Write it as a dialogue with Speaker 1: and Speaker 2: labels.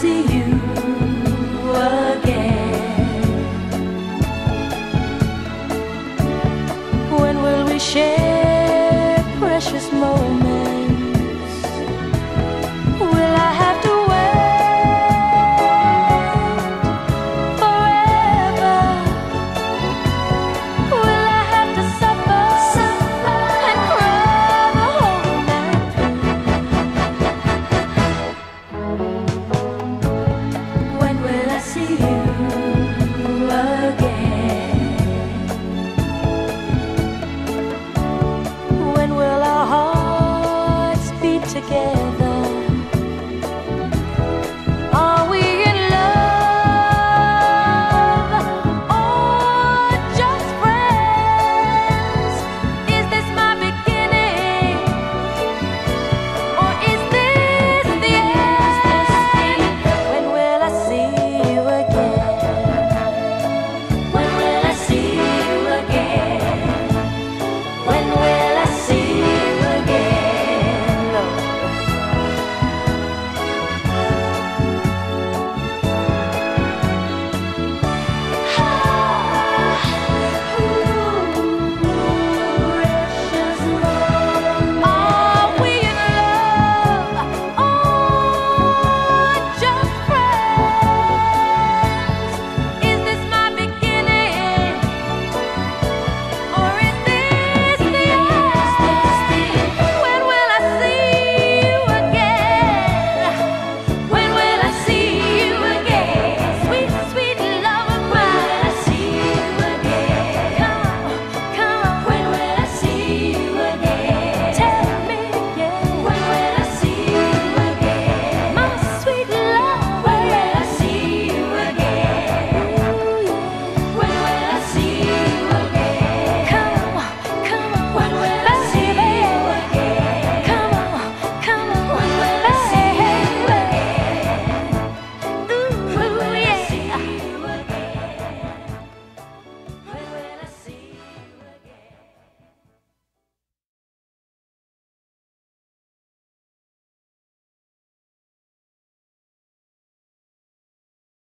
Speaker 1: see you again. When will we share?